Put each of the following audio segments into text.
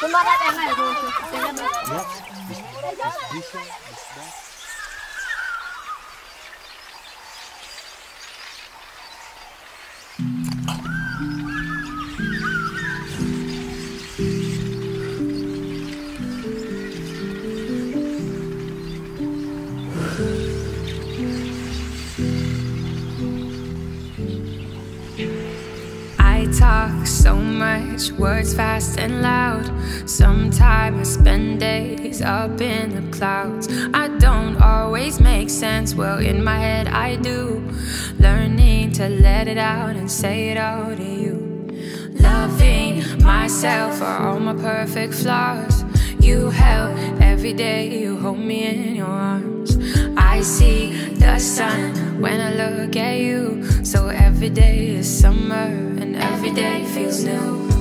Kumara, tenga, tenga. Talk so much, words fast and loud. Sometimes I spend days up in the clouds. I don't always make sense, well, in my head I do. Learning to let it out and say it all to you. Loving myself for all my perfect flaws. You help every day, you hold me in your arms. I see the sun when I look at you. So every day is summer day feels new.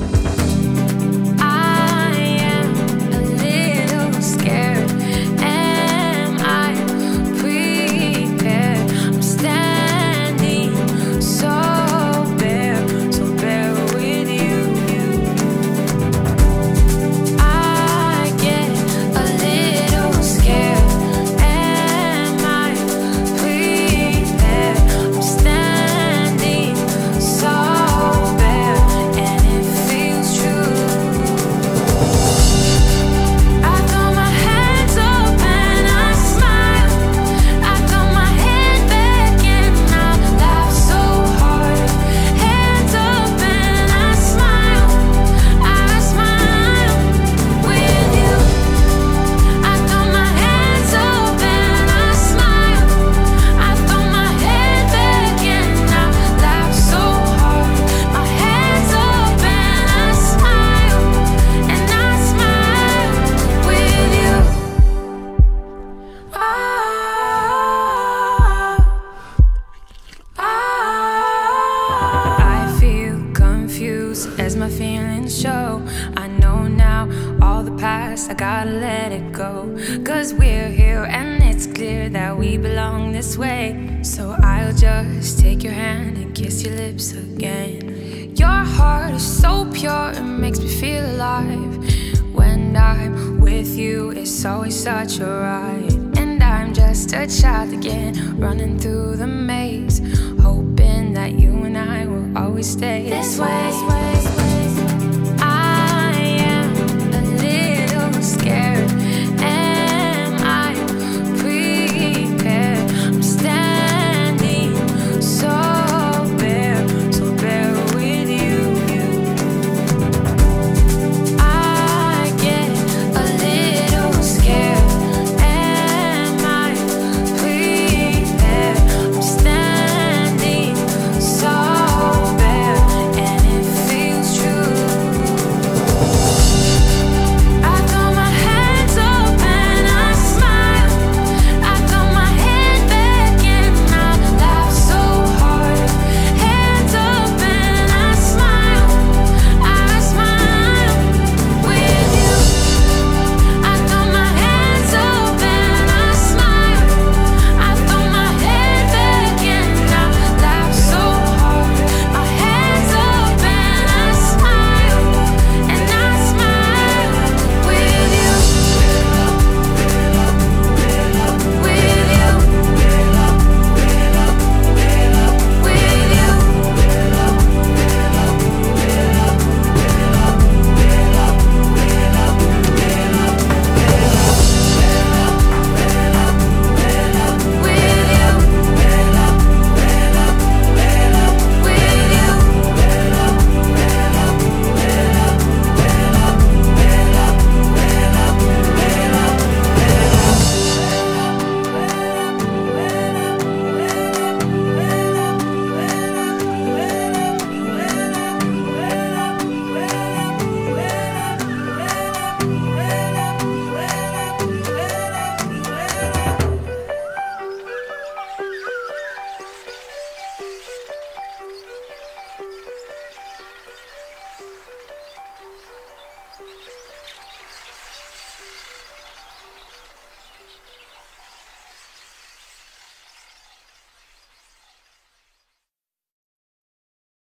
Past, I gotta let it go. Cause we're here and it's clear that we belong this way. So I'll just take your hand and kiss your lips again. Your heart is so pure, it makes me feel alive. When I'm with you, it's always such a ride. And I'm just a child again, running through the maze, hoping that you and I will always stay this way.